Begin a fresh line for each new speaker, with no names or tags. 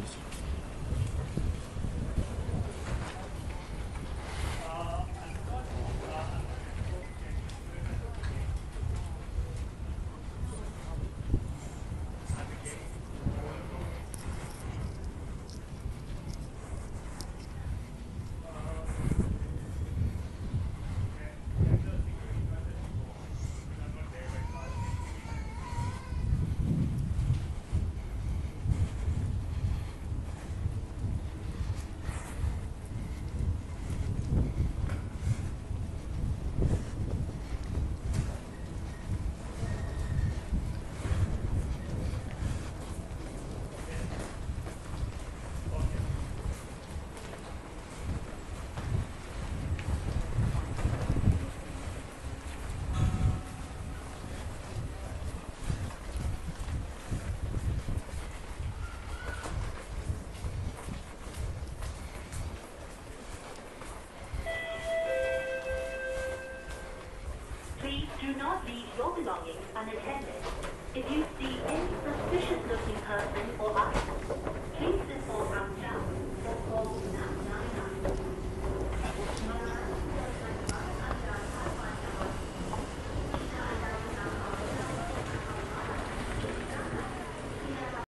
ですよ。Do not leave your belongings unattended. If you see any suspicious looking person or item, please inform our